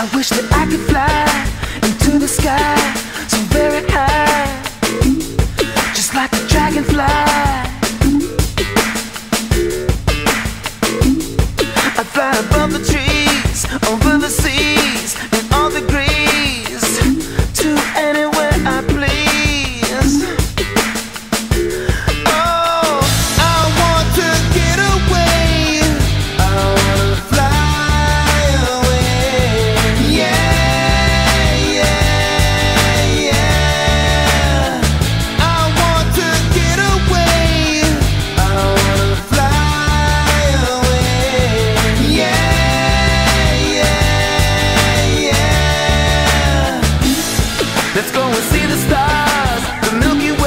I wish that I could fly into the sky so very high, just like a dragonfly. I fly above the trees. the stars, the Milky Way.